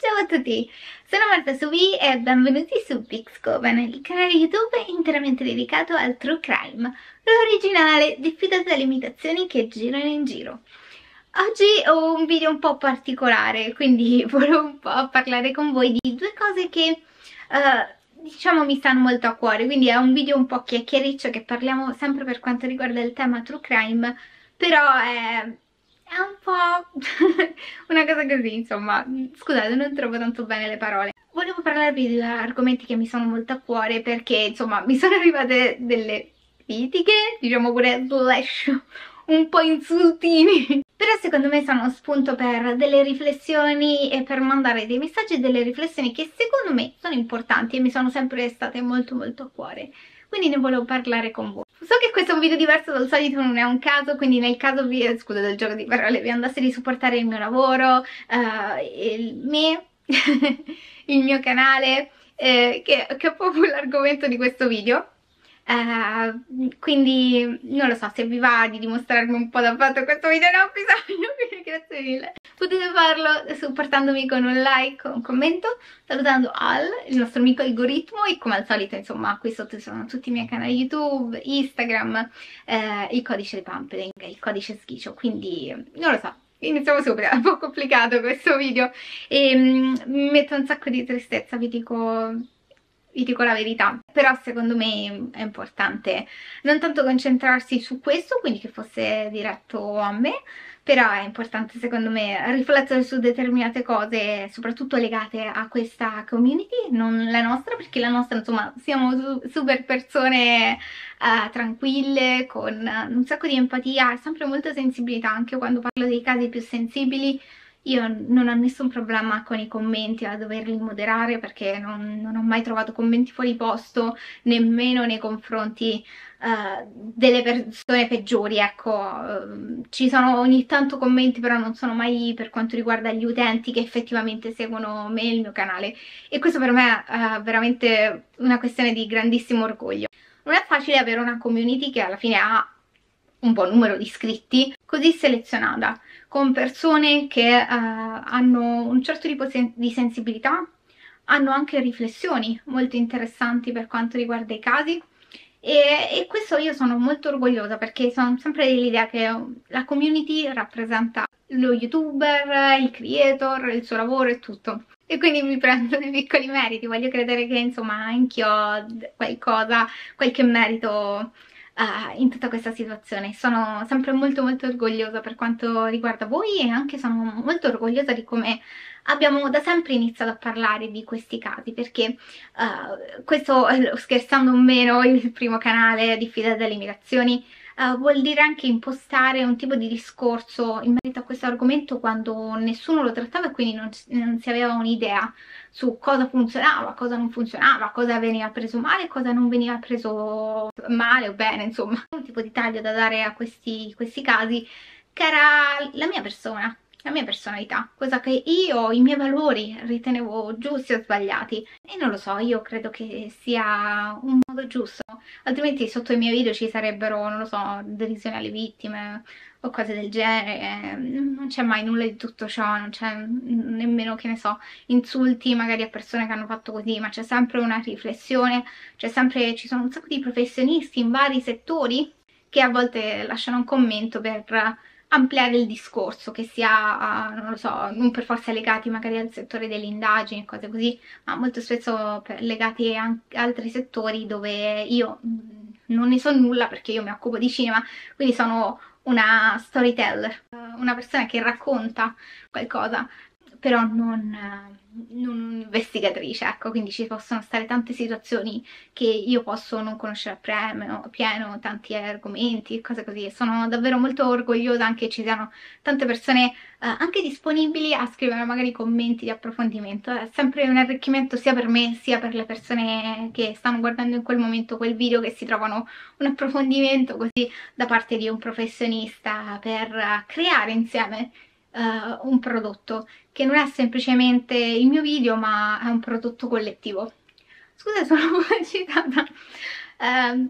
Ciao a tutti, sono Marta Subi e benvenuti su Pixcoven, il canale YouTube interamente dedicato al true crime, l'originale diffidato dalle imitazioni che girano in giro. Oggi ho un video un po' particolare, quindi volevo un po' parlare con voi di due cose che uh, diciamo mi stanno molto a cuore, quindi è un video un po' chiacchiericcio che parliamo sempre per quanto riguarda il tema true crime, però è è un po' una cosa così, insomma, scusate, non trovo tanto bene le parole. Volevo parlarvi di argomenti che mi sono molto a cuore perché, insomma, mi sono arrivate delle critiche, diciamo pure slash un po' insultini. Però secondo me sono spunto per delle riflessioni e per mandare dei messaggi e delle riflessioni che secondo me sono importanti e mi sono sempre state molto molto a cuore quindi ne volevo parlare con voi. So che questo è un video diverso dal solito, non è un caso, quindi nel caso vi, scusa del gioco di parole, vi andasse di supportare il mio lavoro, uh, il me, il mio canale, eh, che, che è proprio l'argomento di questo video, Uh, quindi non lo so se vi va di dimostrarmi un po' da fatto questo video ne ho bisogno grazie mille. Potete farlo supportandomi con un like un commento salutando Al il nostro amico algoritmo e come al solito insomma qui sotto sono tutti i miei canali youtube instagram eh, il codice di pumping il codice schiccio quindi non lo so iniziamo subito, è un po' complicato questo video. E um, mi metto un sacco di tristezza vi dico vi dico la verità, però secondo me è importante non tanto concentrarsi su questo, quindi che fosse diretto a me, però è importante secondo me riflettere su determinate cose, soprattutto legate a questa community, non la nostra, perché la nostra insomma siamo super persone uh, tranquille, con un sacco di empatia sempre molta sensibilità, anche quando parlo dei casi più sensibili, io non ho nessun problema con i commenti a doverli moderare perché non, non ho mai trovato commenti fuori posto nemmeno nei confronti uh, delle persone peggiori, ecco. Uh, ci sono ogni tanto commenti però non sono mai per quanto riguarda gli utenti che effettivamente seguono me e il mio canale e questo per me è veramente una questione di grandissimo orgoglio. Non è facile avere una community che alla fine ha un buon numero di iscritti così selezionata con persone che uh, hanno un certo tipo sen di sensibilità, hanno anche riflessioni molto interessanti per quanto riguarda i casi. E, e questo io sono molto orgogliosa perché sono sempre dell'idea che la community rappresenta lo youtuber, il creator, il suo lavoro e tutto. E quindi mi prendo dei piccoli meriti, voglio credere che insomma anch'io qualcosa, qualche merito uh, in tutta questa situazione. Sono sempre molto molto orgogliosa per quanto riguarda voi e anche sono molto orgogliosa di come abbiamo da sempre iniziato a parlare di questi casi perché uh, questo, scherzando o meno, il primo canale diffida dalle immigrazioni uh, vuol dire anche impostare un tipo di discorso in merito a questo argomento quando nessuno lo trattava e quindi non, non si aveva un'idea su cosa funzionava, cosa non funzionava, cosa veniva preso male e cosa non veniva preso male o bene, insomma. Un tipo di taglio da dare a questi, questi casi che era la mia persona, la mia personalità, cosa che io, i miei valori ritenevo giusti o sbagliati. E non lo so, io credo che sia un modo giusto, altrimenti sotto i miei video ci sarebbero, non lo so, derisioni alle vittime o cose del genere, non c'è mai nulla di tutto ciò, non c'è nemmeno, che ne so, insulti magari a persone che hanno fatto così, ma c'è sempre una riflessione, c'è sempre, ci sono un sacco di professionisti in vari settori che a volte lasciano un commento per ampliare il discorso, che sia, non lo so, non per forza legati magari al settore delle indagini e cose così, ma molto spesso legati a altri settori dove io mm, non ne so nulla perché io mi occupo di cinema, quindi sono una storyteller, una persona che racconta qualcosa, però non non un'investigatrice, ecco, quindi ci possono stare tante situazioni che io posso non conoscere a pieno, pieno tanti argomenti cose così. Sono davvero molto orgogliosa anche che ci siano tante persone eh, anche disponibili a scrivere magari commenti di approfondimento. È sempre un arricchimento sia per me sia per le persone che stanno guardando in quel momento quel video che si trovano un approfondimento così da parte di un professionista per creare insieme uh, un prodotto che non è semplicemente il mio video ma è un prodotto collettivo. Scusate, sono un po' eccitata. Uh,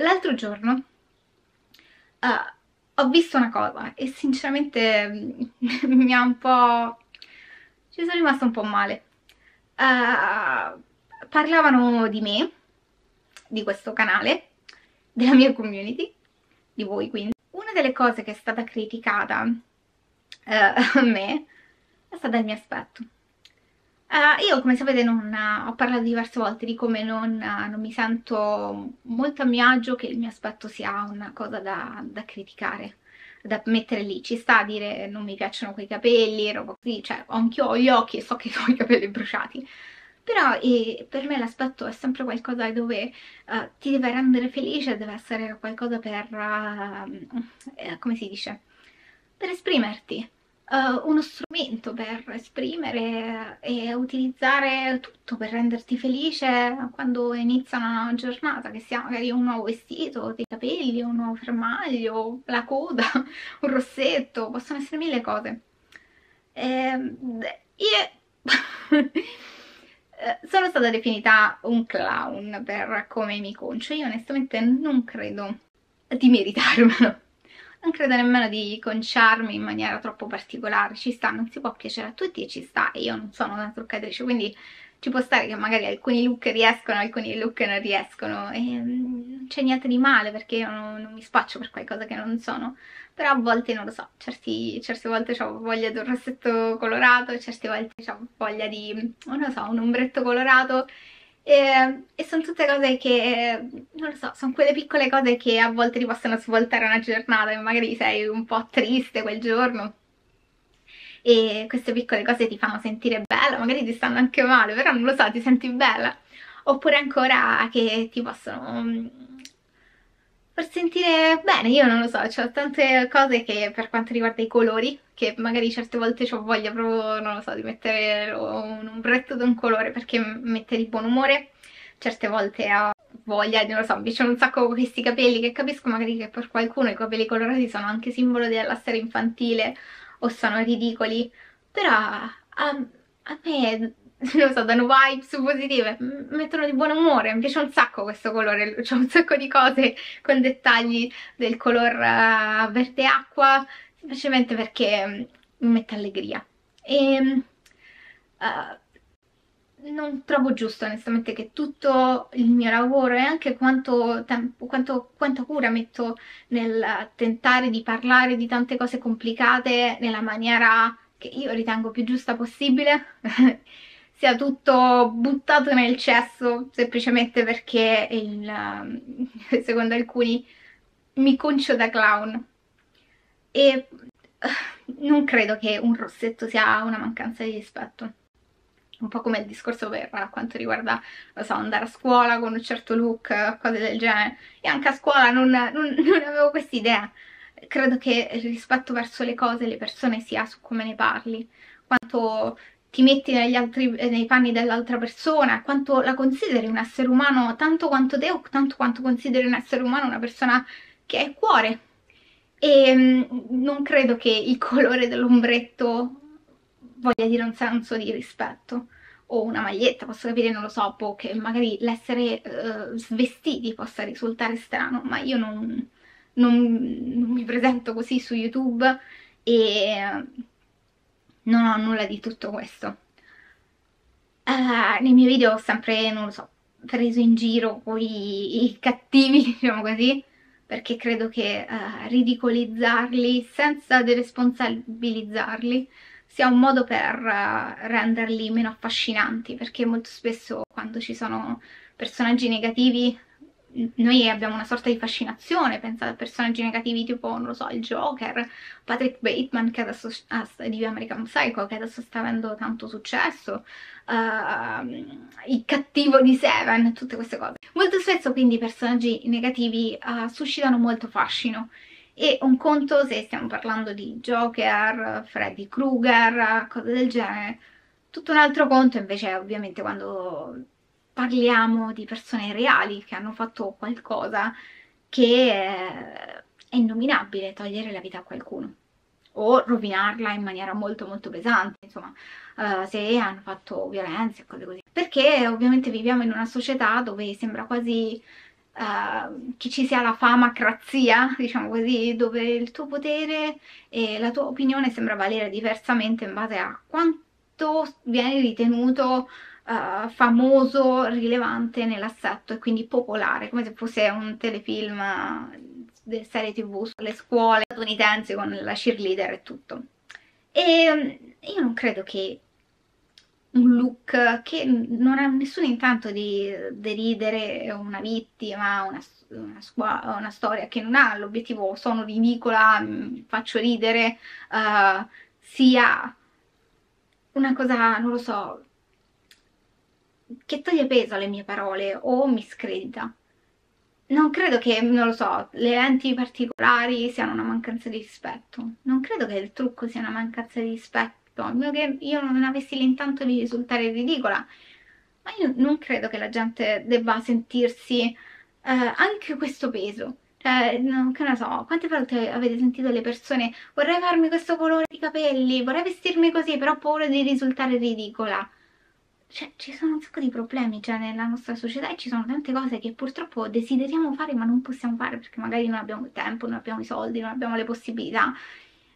L'altro giorno uh, ho visto una cosa e sinceramente mi ha un po' ci sono rimasta un po' male. Uh, parlavano di me, di questo canale, della mia community, di voi quindi. Delle cose che è stata criticata uh, a me è stato il mio aspetto. Uh, io come sapete non, uh, ho parlato diverse volte di come non, uh, non, mi sento molto a mio agio che il mio aspetto sia una cosa da, da, criticare, da mettere lì. Ci sta a dire non mi piacciono quei capelli, roba così, cioè anch'io ho gli occhi e so che ho i capelli bruciati. Però eh, per me l'aspetto è sempre qualcosa dove ti deve rendere felice, deve essere qualcosa per, eh, come si dice, per esprimerti uh, uno strumento per esprimere e utilizzare tutto per renderti felice quando inizia una giornata, che sia magari un nuovo vestito, dei capelli, un nuovo fermaglio, la coda, un rossetto, possono essere mille cose. Eh, io sono stata definita un clown per come mi concio, io onestamente non credo di meritarmelo. Non credo nemmeno di conciarmi in maniera troppo particolare, ci sta, non si può piacere a tutti e ci sta, e io non sono una truccatrice, quindi ci può stare che magari alcuni look riescono, alcuni look non riescono, e mm, non c'è niente di male perché io non, non, mi spaccio per qualcosa che non sono, però a volte non lo so, certi, certe volte ho voglia di un rossetto colorato, certe volte ho voglia di, non lo so, un ombretto colorato, e, e sono tutte cose che, non lo so, sono quelle piccole cose che a volte ti possono svoltare una giornata e magari sei un po' triste quel giorno e queste piccole cose ti fanno sentire bella, magari ti stanno anche male, però non lo so, ti senti bella. Oppure ancora che ti possono per sentire bene, io non lo so, ho tante cose che per quanto riguarda i colori, che magari certe volte ho voglia proprio, non lo so, di mettere un ombretto di un colore perché mette di buon umore, certe volte ho voglia, non lo so, mi piacciono un sacco questi capelli che capisco magari che per qualcuno i capelli colorati sono anche simbolo dell'essere infantile o sono ridicoli, però a, a me non so, danno vibes positive, mettono di buon umore, mi piace un sacco questo colore, c'è un sacco di cose con dettagli del color uh, verde acqua, semplicemente perché mm, mi mette allegria. E uh, non trovo giusto onestamente che tutto il mio lavoro e anche quanto, tempo, quanto, quanta cura metto nel tentare di parlare di tante cose complicate nella maniera che io ritengo più giusta possibile sia tutto buttato nel cesso semplicemente perché il, secondo alcuni mi concio da clown. E non credo che un rossetto sia una mancanza di rispetto un po' come il discorso per quanto riguarda, so, andare a scuola con un certo look, cose del genere. E anche a scuola non, non, non avevo questa idea. Credo che il rispetto verso le cose, le persone sia su come ne parli. Quanto ti metti altri, nei panni dell'altra persona, quanto la consideri un essere umano tanto quanto te o tanto quanto consideri un essere umano una persona che ha cuore. E mm, non credo che il colore dell'ombretto voglia dire un senso di rispetto o una maglietta, posso capire, non lo so, boh, che magari l'essere uh, svestiti possa risultare strano, ma io non, non, non mi presento così su YouTube e non ho nulla di tutto questo. Uh, nei miei video ho sempre, non lo so, preso in giro i, i cattivi, diciamo così, perché credo che uh, ridicolizzarli senza deresponsabilizzarli sia un modo per uh, renderli meno affascinanti, perché molto spesso quando ci sono personaggi negativi noi abbiamo una sorta di fascinazione, pensate a personaggi negativi tipo, non lo so, il Joker, Patrick Bateman che adesso ah, di American Psycho che adesso sta avendo tanto successo, uh, il cattivo di Seven, tutte queste cose. Molto spesso quindi i personaggi negativi uh, suscitano molto fascino e un conto se stiamo parlando di Joker, Freddy Krueger, cose del genere, tutto un altro conto invece ovviamente quando parliamo di persone reali che hanno fatto qualcosa che è innominabile, togliere la vita a qualcuno o rovinarla in maniera molto molto pesante, insomma, uh, se hanno fatto violenze e cose così. Perché ovviamente viviamo in una società dove sembra quasi uh, che ci sia la famacrazia, diciamo così, dove il tuo potere e la tua opinione sembra valere diversamente in base a quanto viene ritenuto uh, famoso, rilevante nell'assetto e quindi popolare, come se fosse un telefilm delle serie tv sulle scuole statunitensi con la cheerleader e tutto. E mm, io non credo che un look che non ha nessun intanto di deridere una vittima, una, una, una storia che non ha l'obiettivo sono ridicola, mm, faccio ridere, uh, sia una cosa, non lo so, che toglie peso alle mie parole o mi scredita. Non credo che, non lo so, le lenti particolari siano una mancanza di rispetto. Non credo che il trucco sia una mancanza di rispetto, a meno che io non avessi l'intento di risultare ridicola. Ma io non credo che la gente debba sentirsi eh, anche questo peso. Cioè, non, che ne so, quante volte avete sentito le persone vorrei farmi questo colore di capelli, vorrei vestirmi così, però ho paura di risultare ridicola cioè, ci sono un sacco di problemi cioè, nella nostra società e ci sono tante cose che purtroppo desideriamo fare ma non possiamo fare perché magari non abbiamo il tempo, non abbiamo i soldi, non abbiamo le possibilità.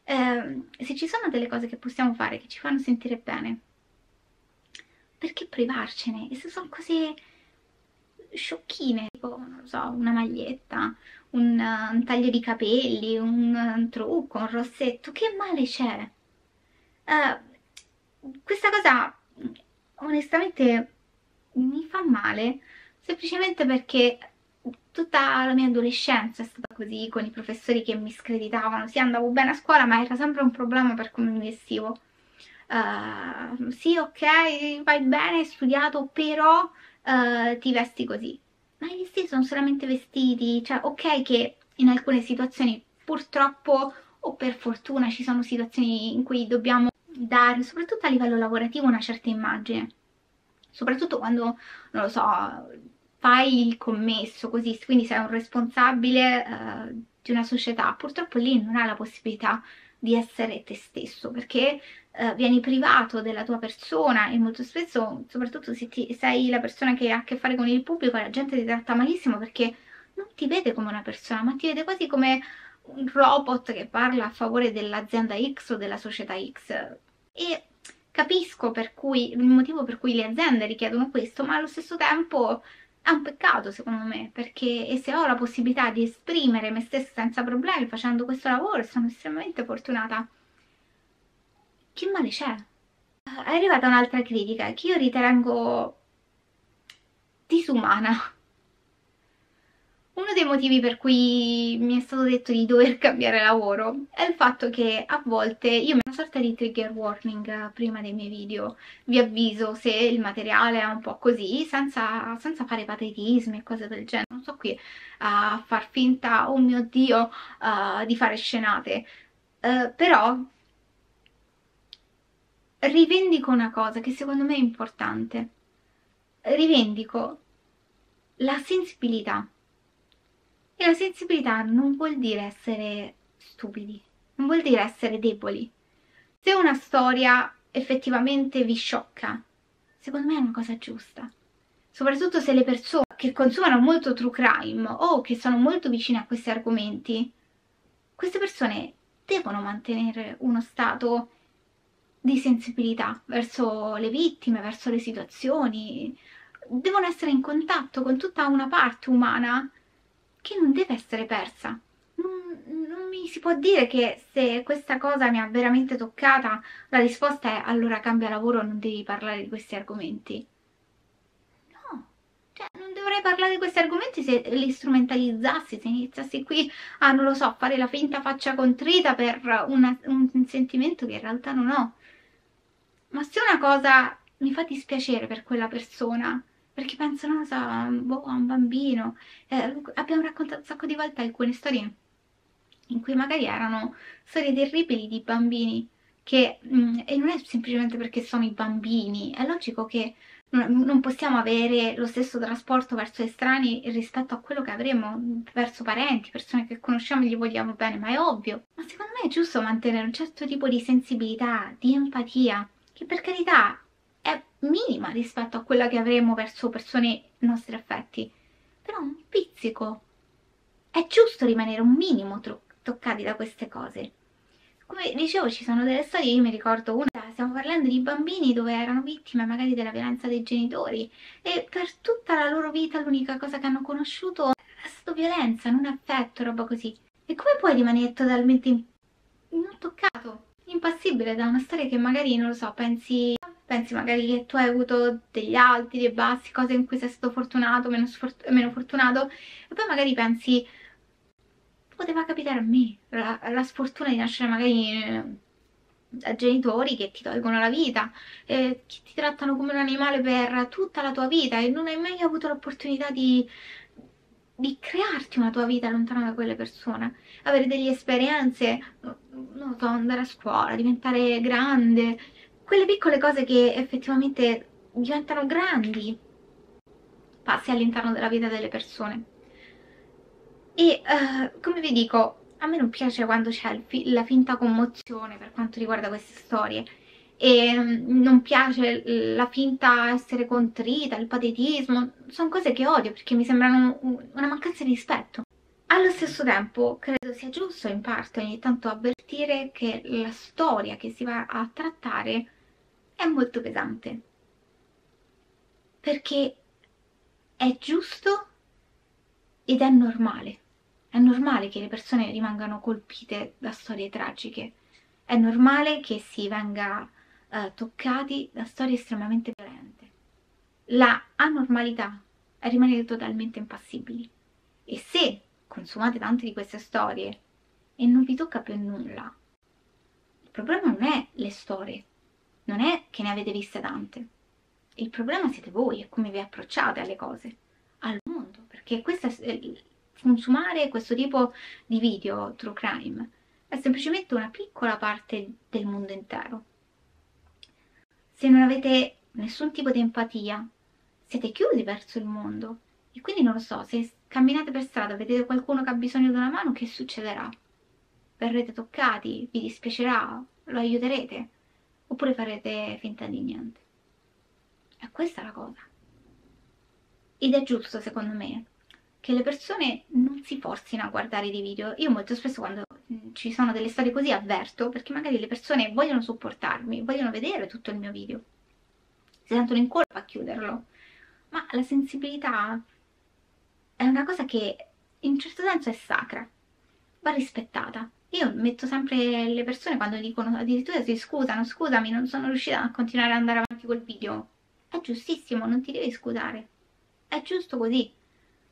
Eh, se ci sono delle cose che possiamo fare che ci fanno sentire bene, perché privarcene? E se sono cose sciocchine, tipo, non so, una maglietta, un, un taglio di capelli, un, un, trucco, un rossetto, che male c'è? Eh, questa cosa onestamente mi fa male semplicemente perché tutta la mia adolescenza è stata così con i professori che mi screditavano. Sì andavo bene a scuola ma era sempre un problema per come mi vestivo. Uh, sì ok vai bene hai studiato però uh, ti vesti così. Ma i vestiti sono solamente vestiti cioè ok che in alcune situazioni purtroppo o per fortuna ci sono situazioni in cui dobbiamo dare, soprattutto a livello lavorativo, una certa immagine. Soprattutto quando, non lo so, fai il commesso così, quindi sei un responsabile eh, di una società, purtroppo lì non hai la possibilità di essere te stesso perché eh, vieni privato della tua persona e molto spesso, soprattutto se ti, sei la persona che ha a che fare con il pubblico, la gente ti tratta malissimo perché non ti vede come una persona, ma ti vede quasi come un robot che parla a favore dell'azienda X o della società X. E capisco per cui, il motivo per cui le aziende richiedono questo, ma allo stesso tempo è un peccato secondo me, perché se ho la possibilità di esprimere me stessa senza problemi facendo questo lavoro, sono estremamente fortunata. Che male c'è? È arrivata un'altra critica che io ritengo disumana uno dei motivi per cui mi è stato detto di dover cambiare lavoro è il fatto che a volte io metto una sorta di trigger warning prima dei miei video, vi avviso se il materiale è un po' così, senza, senza fare patetismi e cose del genere, non sto qui a far finta, oh mio dio, uh, di fare scenate, uh, però rivendico una cosa che secondo me è importante, rivendico la sensibilità e la sensibilità non vuol dire essere stupidi, non vuol dire essere deboli. Se una storia effettivamente vi sciocca, secondo me è una cosa giusta. Soprattutto se le persone che consumano molto true crime o che sono molto vicine a questi argomenti, queste persone devono mantenere uno stato di sensibilità verso le vittime, verso le situazioni, devono essere in contatto con tutta una parte umana che non deve essere persa. Non, non, mi si può dire che se questa cosa mi ha veramente toccata, la risposta è allora cambia lavoro, non devi parlare di questi argomenti. No, cioè non dovrei parlare di questi argomenti se li strumentalizzassi, se iniziassi qui a, non lo so, fare la finta faccia contrita per una, un sentimento che in realtà non ho. Ma se una cosa mi fa dispiacere per quella persona, perché pensano, non so, boh, a un bambino. Eh, abbiamo raccontato un sacco di volte alcune storie in cui magari erano storie terribili di bambini che, mh, mm, e non è semplicemente perché sono i bambini, è logico che non possiamo avere lo stesso trasporto verso estranei rispetto a quello che avremo verso parenti, persone che conosciamo e gli vogliamo bene, ma è ovvio. Ma secondo me è giusto mantenere un certo tipo di sensibilità, di empatia, che per carità minima rispetto a quella che avremo verso persone nostri affetti, però un pizzico. È giusto rimanere un minimo toccati da queste cose. come dicevo ci sono delle storie, io mi ricordo una, stiamo parlando di bambini dove erano vittime magari della violenza dei genitori e per tutta la loro vita l'unica cosa che hanno conosciuto è stata violenza, non affetto, roba così. E come puoi rimanere totalmente non toccato, impassibile da una storia che magari, non lo so, pensi, pensi magari che tu hai avuto degli alti, dei bassi, cose in cui sei stato fortunato, meno, sfort meno fortunato, e poi magari pensi poteva capitare a me, la, la sfortuna di nascere magari eh, da genitori che ti tolgono la vita, eh, che ti trattano come un animale per tutta la tua vita e non hai mai avuto l'opportunità di, di crearti una tua vita lontana da quelle persone, avere delle esperienze, non so, andare a scuola, diventare grande, quelle piccole cose che effettivamente diventano grandi passi all'interno della vita delle persone. E uh, come vi dico, a me non piace quando c'è la finta commozione per quanto riguarda queste storie e um, non piace la finta essere contrita, il patetismo, sono cose che odio perché mi sembrano una mancanza di rispetto. Allo stesso tempo credo sia giusto in parte ogni tanto avvertire che la storia che si va a trattare è molto pesante perché è giusto ed è normale. È normale che le persone rimangano colpite da storie tragiche. È normale che si venga eh, toccati da storie estremamente violente. La anormalità è rimanere totalmente impassibili. E se consumate tante di queste storie e non vi tocca più nulla, il problema non è le storie, non è che ne avete viste tante. Il problema siete voi e come vi approcciate alle cose, al mondo, perché questa è consumare questo tipo di video true crime è semplicemente una piccola parte del mondo intero. Se non avete nessun tipo di empatia, siete chiusi verso il mondo e quindi non lo so, se camminate per strada, vedete qualcuno che ha bisogno di una mano, che succederà? Verrete toccati? Vi dispiacerà? Lo aiuterete? Oppure farete finta di niente? E questa è la cosa. Ed è giusto, secondo me, che le persone non si forzino a guardare dei video. Io molto spesso quando mm, ci sono delle storie così avverto perché magari le persone vogliono supportarmi, vogliono vedere tutto il mio video. Si sentono in colpa a chiuderlo. Ma la sensibilità è una cosa che in un certo senso è sacra, va rispettata. Io metto sempre le persone quando dicono addirittura si scusano, scusami, non sono riuscita a continuare ad andare avanti col video. È giustissimo, non ti devi scusare. È giusto così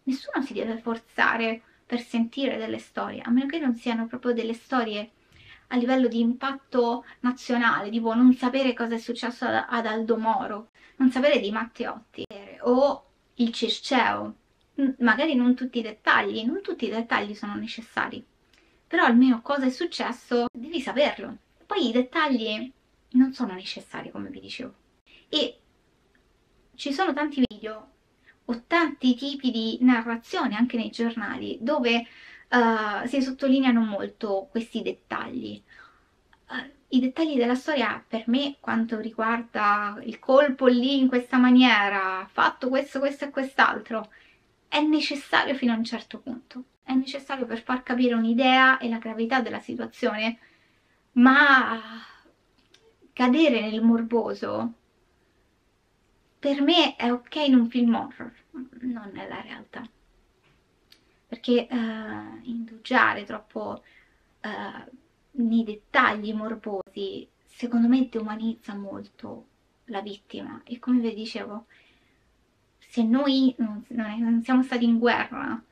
nessuno si deve forzare per sentire delle storie, a meno che non siano proprio delle storie a livello di impatto nazionale, tipo non sapere cosa è successo ad, Aldo Moro, non sapere di Matteotti o il Circeo, magari non tutti i dettagli, non tutti i dettagli sono necessari, però almeno cosa è successo devi saperlo. Poi i dettagli non sono necessari, come vi dicevo. E ci sono tanti video o tanti tipi di narrazione anche nei giornali dove uh, si sottolineano molto questi dettagli. Uh, I dettagli della storia per me quanto riguarda il colpo lì in questa maniera, fatto questo, questo e quest'altro, è necessario fino a un certo punto. È necessario per far capire un'idea e la gravità della situazione, ma cadere nel morboso per me è ok in un film horror, non nella realtà. Perché uh, indugiare troppo uh, nei dettagli morbosi, secondo me deumanizza molto la vittima. E come vi dicevo, se noi non, non siamo stati in guerra,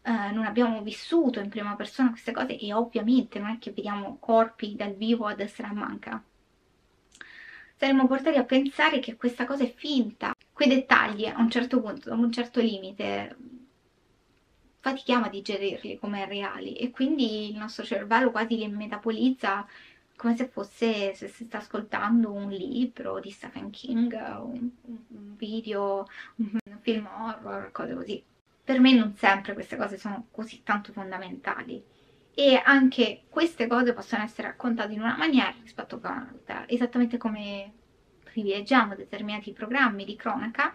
Uh, non abbiamo vissuto in prima persona queste cose e ovviamente non è che vediamo corpi dal vivo ad essere a manca. Saremmo portati a pensare che questa cosa è finta, quei dettagli a un certo punto, a un certo limite, fatichiamo a digerirli come reali e quindi il nostro cervello quasi li metabolizza come se fosse, se si sta ascoltando un libro di Stephen King, un, un video, un film horror, cose così. Per me non sempre queste cose sono così tanto fondamentali e anche queste cose possono essere raccontate in una maniera rispetto a un'altra, esattamente come privilegiamo determinati programmi di cronaca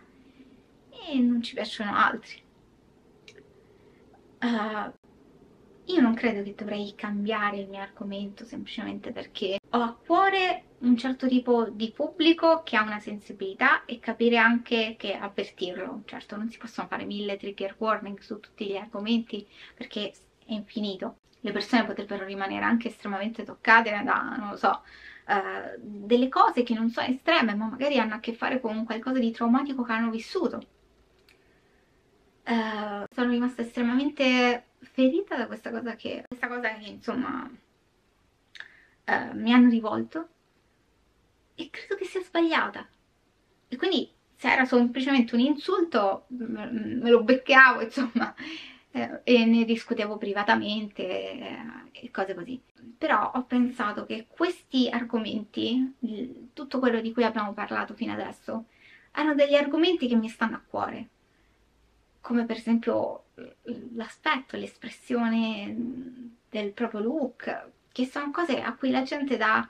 e non ci piacciono altri. Uh, io non credo che dovrei cambiare il mio argomento semplicemente perché ho a cuore un certo tipo di pubblico che ha una sensibilità e capire anche che avvertirlo. Certo, non si possono fare mille trigger warning su tutti gli argomenti perché è infinito. Le persone potrebbero rimanere anche estremamente toccate da, non lo so, uh, delle cose che non sono estreme, ma magari hanno a che fare con qualcosa di traumatico che hanno vissuto. Uh, sono rimasta estremamente ferita da questa cosa che, questa cosa che insomma uh, mi hanno rivolto e credo che sia sbagliata. E quindi se era semplicemente un insulto me lo beccavo insomma eh, e ne discutevo privatamente eh, e cose così. Però ho pensato che questi argomenti, tutto quello di cui abbiamo parlato fino adesso, erano degli argomenti che mi stanno a cuore, come per esempio l'aspetto, l'espressione del proprio look, che sono cose a cui la gente dà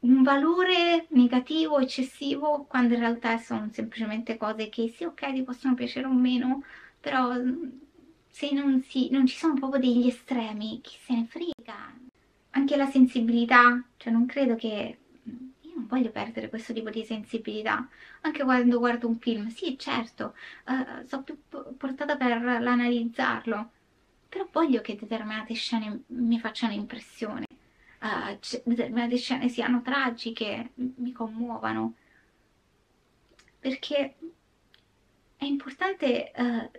un valore negativo, eccessivo, quando in realtà sono semplicemente cose che sì, ok, ti possono piacere o meno, però se non, si, non ci sono proprio degli estremi, chi se ne frega? Anche la sensibilità, cioè non credo che... Non voglio perdere questo tipo di sensibilità, anche quando guardo un film, sì certo, uh, sono più portata per l'analizzarlo, però voglio che determinate scene mi facciano impressione, uh, determinate scene siano tragiche, mi commuovano, perché è importante uh,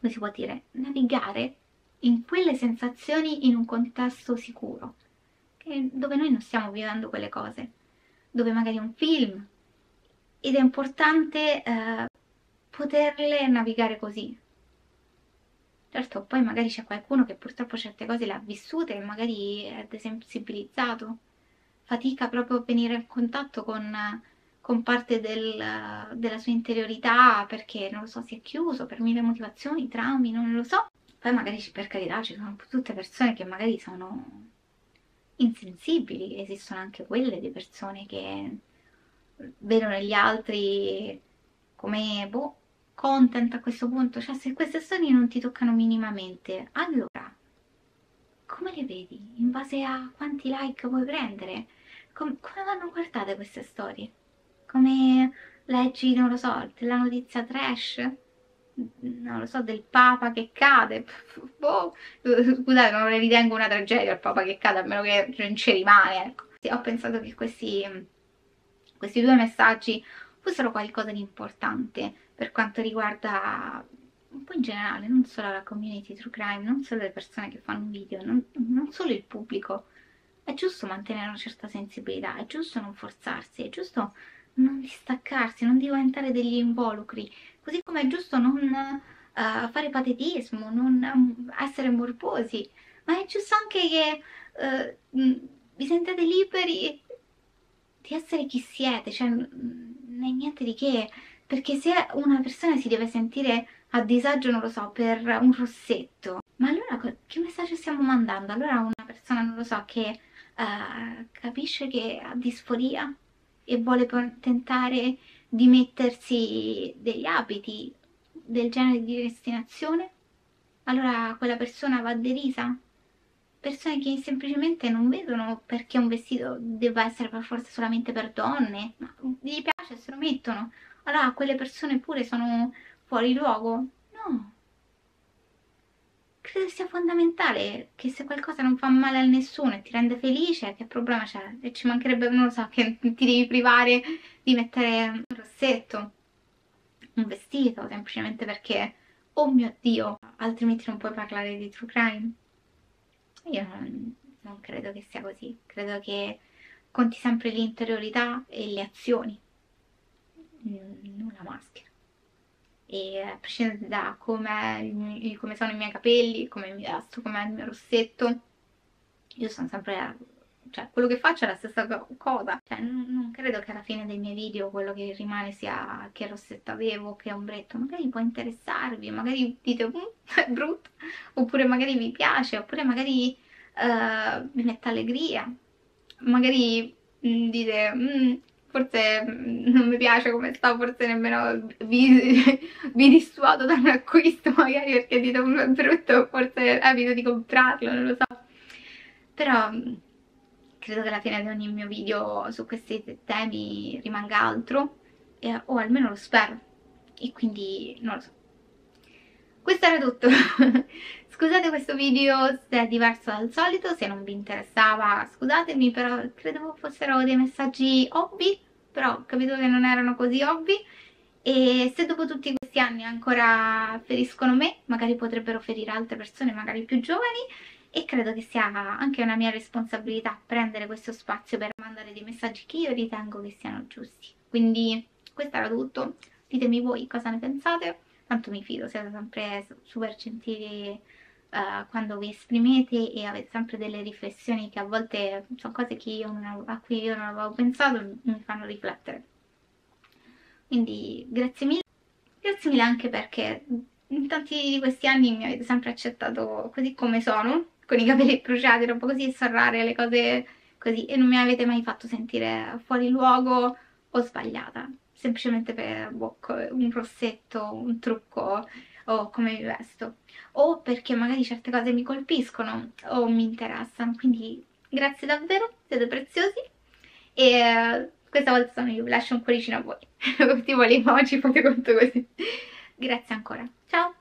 come si può dire, navigare in quelle sensazioni in un contesto sicuro, che, dove noi non stiamo vivendo quelle cose, dove magari è un film, ed è importante eh, poterle navigare così. Certo, poi magari c'è qualcuno che purtroppo certe cose le ha vissute e magari è desensibilizzato, fatica proprio a venire in contatto con con parte del, della sua interiorità perché, non lo so, si è chiuso per mille motivazioni, traumi, non lo so. Poi magari, per carità, ci sono tutte persone che magari sono insensibili, esistono anche quelle di persone che vedono gli altri come, boh, content a questo punto. Cioè, se queste storie non ti toccano minimamente, allora, come le vedi? In base a quanti like vuoi prendere? Com come vanno guardate queste storie? come leggi, non lo so, della notizia trash, non lo so, del Papa che cade, boh, scusate non ritengo una tragedia il Papa che cade, a meno che non ci rimane, ecco. Ho pensato che questi, questi due messaggi fossero qualcosa di importante per quanto riguarda un po' in generale, non solo la community true crime, non solo le persone che fanno video, non, non solo il pubblico. È giusto mantenere una certa sensibilità, è giusto non forzarsi, è giusto non distaccarsi, non diventare degli involucri, così come è giusto non uh, fare patetismo, non um, essere morbosi, ma è giusto anche che uh, vi sentite liberi di essere chi siete, cioè non è niente di che, perché se una persona si deve sentire a disagio, non lo so, per un rossetto, ma allora che messaggio stiamo mandando? Allora una persona, non lo so, che uh, capisce che ha disforia e vuole tentare di mettersi degli abiti del genere di destinazione, allora quella persona va derisa. Persone che semplicemente non vedono perché un vestito debba essere per forza solamente per donne, ma gli piace se lo mettono. Allora quelle persone pure sono fuori luogo? No, credo sia fondamentale che se qualcosa non fa male a nessuno e ti rende felice, che problema c'è? E ci mancherebbe, non lo so, che ti devi privare di mettere un rossetto, un vestito, semplicemente perché, oh mio Dio, altrimenti non puoi parlare di true crime. Io non, non credo che sia così, credo che conti sempre l'interiorità e le azioni, non la maschera e a prescindere da come, come sono i miei capelli, come mi vesto, com'è il mio rossetto, io sono sempre, cioè quello che faccio è la stessa cosa, cioè non, credo che alla fine dei miei video quello che rimane sia che rossetto avevo, che ombretto, magari può interessarvi, magari dite mm, è brutto, oppure magari vi piace, oppure magari uh, vi mette allegria, magari mm, dite mm, forse mm, non mi piace come sta, forse nemmeno vi, vi dissuado da un acquisto magari perché dite un è brutto, forse evito di comprarlo, non lo so. Però mm, credo che alla fine di ogni mio video su questi temi rimanga altro, e, o almeno lo spero, e quindi non lo so. Questo era tutto. Scusate questo video se è diverso dal solito, se non vi interessava scusatemi, però credevo fossero dei messaggi ovvi, però ho capito che non erano così ovvi e se dopo tutti questi anni ancora feriscono me, magari potrebbero ferire altre persone, magari più giovani, e credo che sia anche una mia responsabilità prendere questo spazio per mandare dei messaggi che io ritengo che siano giusti. Quindi questo era tutto, ditemi voi cosa ne pensate, tanto mi fido, siete sempre super gentili uh, quando vi esprimete e avete sempre delle riflessioni che a volte sono cose avevo, a cui io non avevo pensato e mi fanno riflettere. Quindi grazie mille, grazie mille anche perché in tanti di questi anni mi avete sempre accettato così come sono, con i capelli bruciati, roba così, sorrare le cose così e non mi avete mai fatto sentire fuori luogo o sbagliata semplicemente per boh, un rossetto, un trucco o come mi vesto. O perché magari certe cose mi colpiscono o mi interessano. Quindi grazie davvero, siete preziosi. E eh, questa volta sono io, lascio un cuoricino a voi. Tipo emoji, fate conto così. Grazie ancora, ciao